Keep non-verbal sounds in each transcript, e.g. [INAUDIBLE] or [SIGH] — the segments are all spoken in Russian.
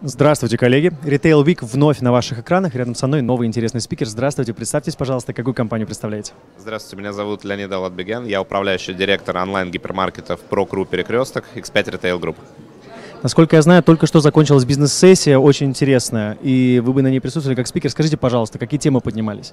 Здравствуйте, коллеги. Retail Week вновь на ваших экранах. Рядом со мной новый интересный спикер. Здравствуйте. Представьтесь, пожалуйста, какую компанию представляете? Здравствуйте, меня зовут Леонид Алатбеген. Я управляющий директор онлайн-гипермаркетов ProCrew Перекресток, X5 Retail Group. Насколько я знаю, только что закончилась бизнес-сессия, очень интересная, и вы бы на ней присутствовали как спикер. Скажите, пожалуйста, какие темы поднимались?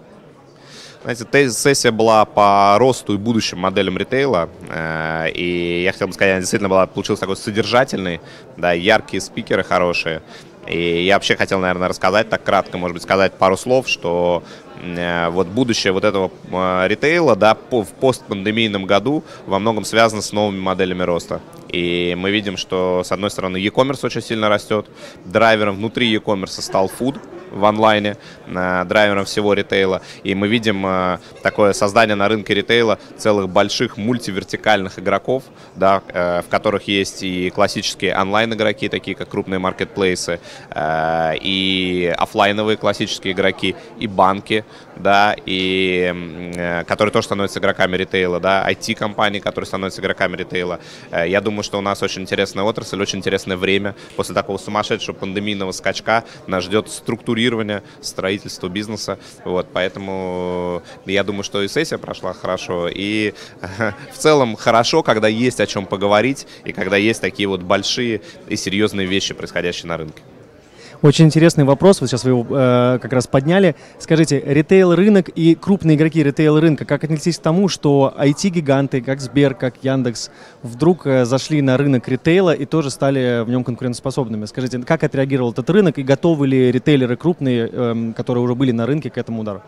Знаете, сессия была по росту и будущим моделям ритейла, э, и я хотел бы сказать, она действительно была, получилась такой содержательный, да, яркие спикеры хорошие. И я вообще хотел, наверное, рассказать, так кратко, может быть, сказать пару слов, что э, вот будущее вот этого э, ритейла, да, в постпандемийном году во многом связано с новыми моделями роста. И мы видим, что, с одной стороны, e-commerce очень сильно растет, драйвером внутри e-commerce стал food, в онлайне, драйвером всего ритейла. И мы видим э, такое создание на рынке ритейла целых больших мультивертикальных игроков, да, э, в которых есть и классические онлайн-игроки, такие как крупные маркетплейсы, э, и офлайновые классические игроки, и банки, да, и которые тоже становятся игроками ритейла, да, IT-компании, которые становятся игроками ритейла. Я думаю, что у нас очень интересная отрасль, очень интересное время. После такого сумасшедшего пандемийного скачка нас ждет структурирование структурирования, строительства бизнеса. Вот, поэтому я думаю, что и сессия прошла хорошо. И [LAUGHS] в целом хорошо, когда есть о чем поговорить и когда есть такие вот большие и серьезные вещи, происходящие на рынке. Очень интересный вопрос, вот сейчас вы его э, как раз подняли. Скажите, ритейл-рынок и крупные игроки ритейл-рынка, как отнеслись к тому, что IT-гиганты, как Сбер, как Яндекс, вдруг э, зашли на рынок ритейла и тоже стали в нем конкурентоспособными? Скажите, как отреагировал этот рынок и готовы ли ритейлеры крупные, э, которые уже были на рынке, к этому удару?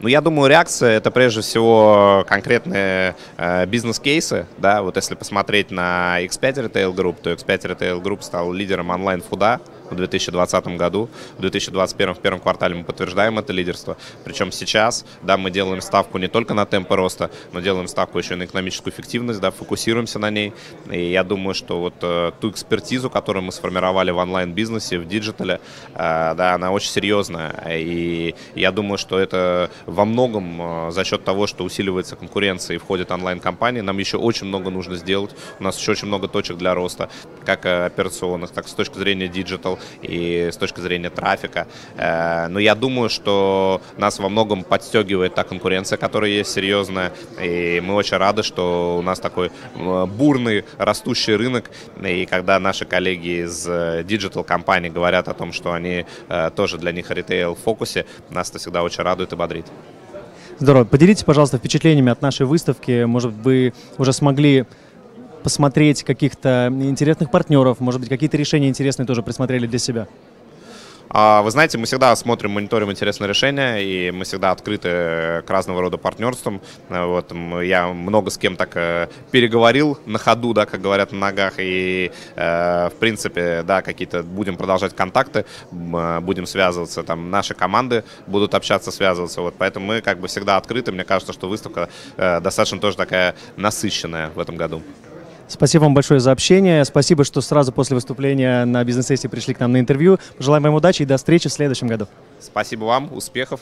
Ну, я думаю, реакция это прежде всего конкретные э, бизнес-кейсы. Да? Вот если посмотреть на X5 Retail Group, то X5 Retail Group стал лидером онлайн-фуда в 2020 году. В 2021 в первом квартале мы подтверждаем это лидерство. Причем сейчас, да, мы делаем ставку не только на темпы роста, но делаем ставку еще и на экономическую эффективность, да, фокусируемся на ней. И я думаю, что вот э, ту экспертизу, которую мы сформировали в онлайн-бизнесе, в digital е, э, да, она очень серьезная. И я думаю, что это во многом э, за счет того, что усиливается конкуренция и входит онлайн-компании, нам еще очень много нужно сделать. У нас еще очень много точек для роста, как э, операционных, так с точки зрения digital и с точки зрения трафика. Э, но я думаю, что нас во многом подстегивает та конкуренция, которая есть серьезная, и мы очень рады, что у нас такой бурный растущий рынок, и когда наши коллеги из digital компаний говорят о том, что они тоже для них ритейл в фокусе, нас это всегда очень радует и бодрит. Здорово. Поделитесь, пожалуйста, впечатлениями от нашей выставки. Может, вы уже смогли посмотреть каких-то интересных партнеров, может быть, какие-то решения интересные тоже присмотрели для себя? А, вы знаете, мы всегда смотрим, мониторим интересные решения, и мы всегда открыты к разного рода партнерствам. Вот, я много с кем так э, переговорил на ходу, да, как говорят на ногах, и, э, в принципе, да, какие-то будем продолжать контакты, э, будем связываться, там, наши команды будут общаться, связываться, вот, поэтому мы как бы всегда открыты. Мне кажется, что выставка достаточно тоже такая насыщенная в этом году. Спасибо вам большое за общение. Спасибо, что сразу после выступления на бизнес-сессии пришли к нам на интервью. Пожелаем вам удачи и до встречи в следующем году. Спасибо вам, успехов.